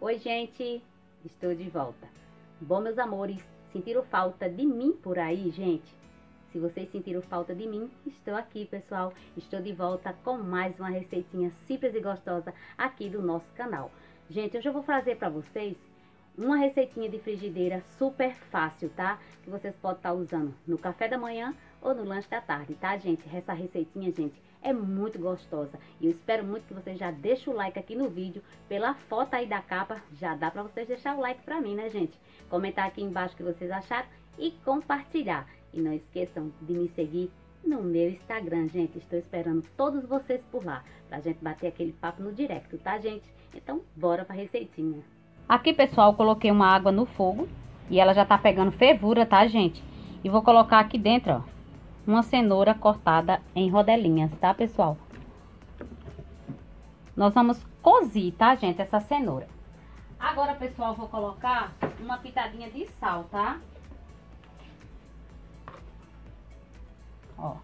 Oi, gente, estou de volta. Bom, meus amores, sentiram falta de mim por aí, gente? Se vocês sentiram falta de mim, estou aqui, pessoal. Estou de volta com mais uma receitinha simples e gostosa aqui do nosso canal. Gente, hoje eu vou fazer para vocês uma receitinha de frigideira super fácil, tá? Que vocês podem estar tá usando no café da manhã ou no lanche da tarde, tá, gente? Essa receitinha, gente, é muito gostosa. E eu espero muito que vocês já deixem o like aqui no vídeo. Pela foto aí da capa, já dá pra vocês deixar o like pra mim, né, gente? Comentar aqui embaixo o que vocês acharam e compartilhar. E não esqueçam de me seguir no meu Instagram, gente. Estou esperando todos vocês por lá, pra gente bater aquele papo no direct, tá, gente? Então, bora pra receitinha. Aqui, pessoal, coloquei uma água no fogo e ela já tá pegando fervura, tá, gente? E vou colocar aqui dentro, ó, uma cenoura cortada em rodelinhas, tá, pessoal? Nós vamos cozir, tá, gente, essa cenoura. Agora, pessoal, vou colocar uma pitadinha de sal, tá? Ó.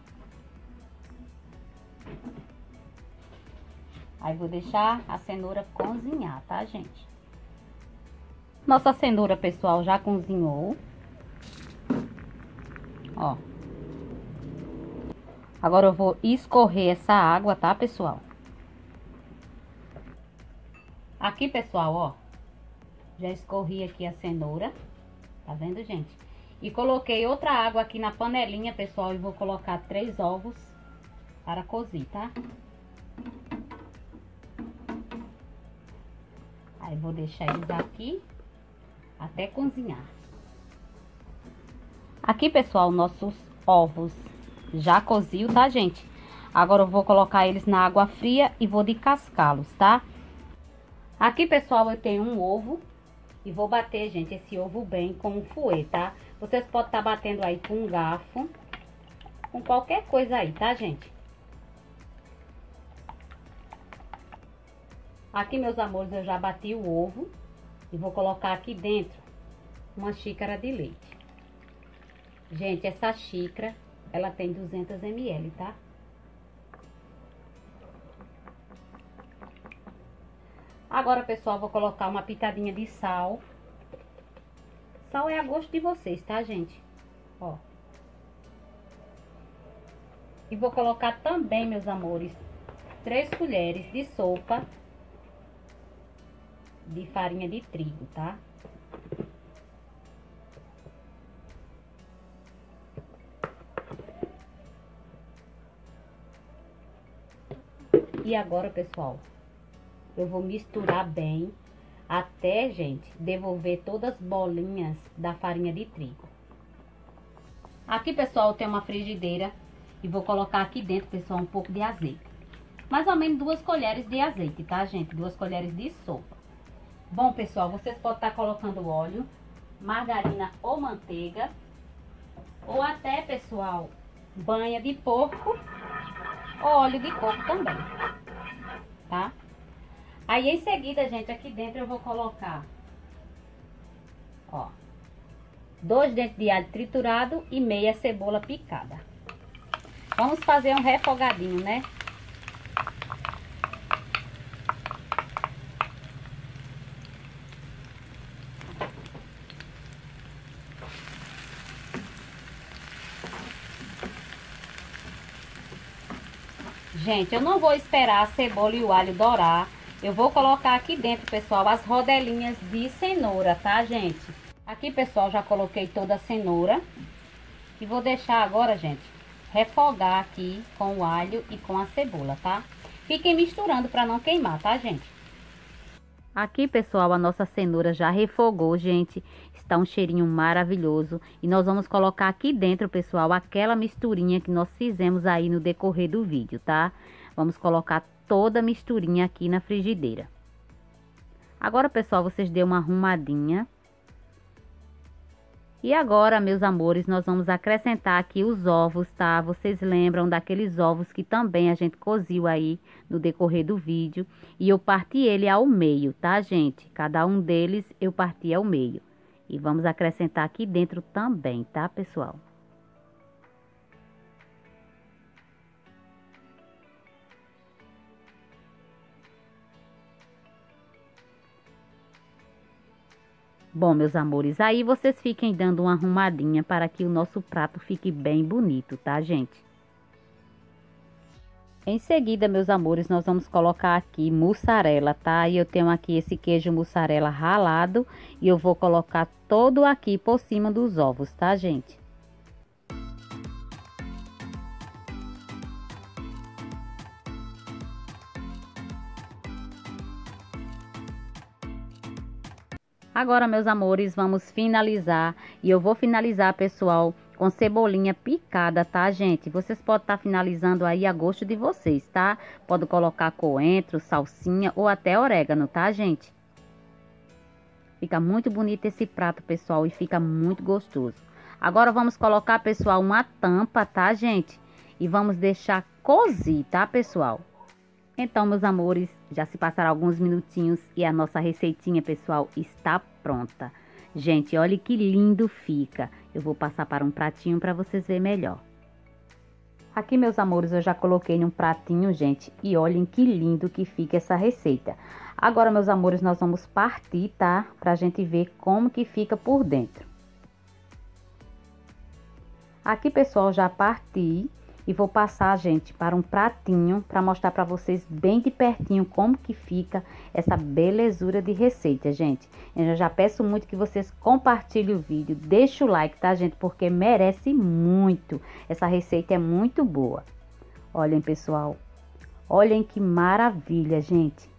Aí, vou deixar a cenoura cozinhar, tá, gente? Nossa cenoura, pessoal, já cozinhou. Ó. Agora eu vou escorrer essa água, tá, pessoal? Aqui, pessoal, ó. Já escorri aqui a cenoura. Tá vendo, gente? E coloquei outra água aqui na panelinha, pessoal. E vou colocar três ovos para cozer, tá? Aí, vou deixar eles aqui até cozinhar. Aqui, pessoal, nossos ovos já coziu, tá, gente? Agora eu vou colocar eles na água fria e vou descascá-los, tá? Aqui, pessoal, eu tenho um ovo e vou bater, gente, esse ovo bem com um fouet, tá? Vocês podem estar tá batendo aí com um garfo, com qualquer coisa aí, tá, gente? Aqui, meus amores, eu já bati o ovo e vou colocar aqui dentro uma xícara de leite. Gente, essa xícara ela tem 200 ml, tá? Agora, pessoal, vou colocar uma pitadinha de sal. Sal é a gosto de vocês, tá, gente? Ó. E vou colocar também, meus amores, três colheres de sopa de farinha de trigo, tá? E agora, pessoal, eu vou misturar bem até, gente, devolver todas as bolinhas da farinha de trigo. Aqui, pessoal, tem uma frigideira e vou colocar aqui dentro, pessoal, um pouco de azeite. Mais ou menos duas colheres de azeite, tá, gente? Duas colheres de sopa. Bom, pessoal, vocês podem estar colocando óleo, margarina ou manteiga. Ou até, pessoal, banha de porco óleo de coco também tá? Aí, em seguida, gente, aqui dentro eu vou colocar, ó, dois dentes de alho triturado e meia cebola picada. Vamos fazer um refogadinho, né? Gente, eu não vou esperar a cebola e o alho dourar. Eu vou colocar aqui dentro, pessoal, as rodelinhas de cenoura, tá, gente? Aqui, pessoal, já coloquei toda a cenoura. E vou deixar agora, gente, refogar aqui com o alho e com a cebola, tá? Fiquem misturando para não queimar, tá, gente? Aqui, pessoal, a nossa cenoura já refogou, gente. Está um cheirinho maravilhoso. E nós vamos colocar aqui dentro, pessoal, aquela misturinha que nós fizemos aí no decorrer do vídeo, tá? Vamos colocar toda a misturinha aqui na frigideira. Agora, pessoal, vocês dêem uma arrumadinha e agora, meus amores, nós vamos acrescentar aqui os ovos, tá? Vocês lembram daqueles ovos que também a gente coziu aí no decorrer do vídeo. E eu parti ele ao meio, tá, gente? Cada um deles eu parti ao meio. E vamos acrescentar aqui dentro também, tá, pessoal? Bom, meus amores, aí vocês fiquem dando uma arrumadinha para que o nosso prato fique bem bonito, tá, gente? Em seguida, meus amores, nós vamos colocar aqui mussarela, tá? E eu tenho aqui esse queijo mussarela ralado e eu vou colocar todo aqui por cima dos ovos, tá, gente? Agora, meus amores, vamos finalizar. E eu vou finalizar, pessoal, com cebolinha picada, tá, gente? Vocês podem estar tá finalizando aí a gosto de vocês, tá? Pode colocar coentro, salsinha ou até orégano, tá, gente? Fica muito bonito esse prato, pessoal, e fica muito gostoso. Agora vamos colocar, pessoal, uma tampa, tá, gente? E vamos deixar cozir, tá, pessoal? Então, meus amores, já se passaram alguns minutinhos e a nossa receitinha, pessoal, está pronta. Gente, olha que lindo fica. Eu vou passar para um pratinho para vocês verem melhor. Aqui, meus amores, eu já coloquei num pratinho, gente. E olhem que lindo que fica essa receita. Agora, meus amores, nós vamos partir, tá? Pra gente ver como que fica por dentro. Aqui, pessoal, já parti e vou passar, gente, para um pratinho para mostrar para vocês bem de pertinho como que fica essa belezura de receita, gente. Eu já peço muito que vocês compartilhem o vídeo, deixe o like, tá, gente? Porque merece muito. Essa receita é muito boa. Olhem, pessoal. Olhem que maravilha, gente.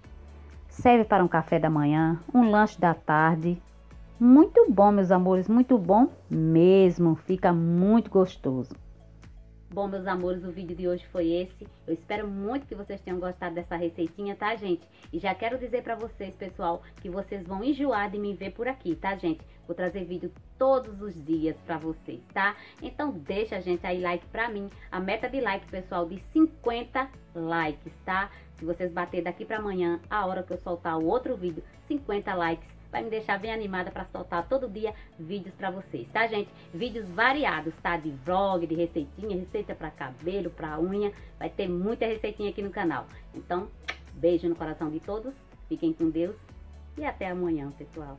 Serve para um café da manhã, um lanche da tarde. Muito bom, meus amores, muito bom mesmo. Fica muito gostoso. Bom, meus amores, o vídeo de hoje foi esse. Eu espero muito que vocês tenham gostado dessa receitinha, tá, gente? E já quero dizer pra vocês, pessoal, que vocês vão enjoar de me ver por aqui, tá, gente? Vou trazer vídeo todos os dias pra vocês, tá? Então deixa, gente, aí like pra mim. A meta de like, pessoal, de 50 likes, tá? Se vocês bater daqui pra amanhã, a hora que eu soltar o outro vídeo, 50 likes, vai me deixar bem animada para soltar todo dia vídeos para vocês, tá, gente? Vídeos variados, tá? De vlog, de receitinha, receita para cabelo, para unha. Vai ter muita receitinha aqui no canal. Então, beijo no coração de todos. Fiquem com Deus e até amanhã, pessoal.